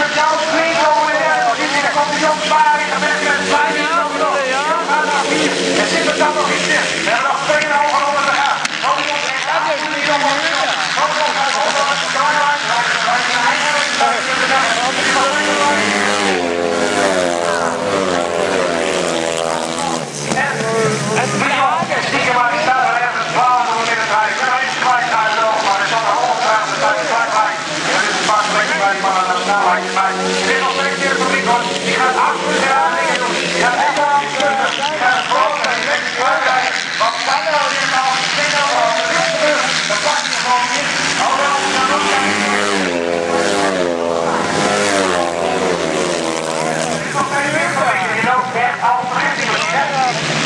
Mr. Joe Green. Paar plekken bij die mannen aan de snelheid bij. Er zit nog steeds hier het publiek. Die gaat absoluut geen aandingen doen. Die gaat helemaal niet kunnen. Die gaat gewoon en we zijn er al in al. Ik denk dat er is gebeurd. Dan pakt hij gewoon in. Ook zijn. Nog. Je echt al. Nou,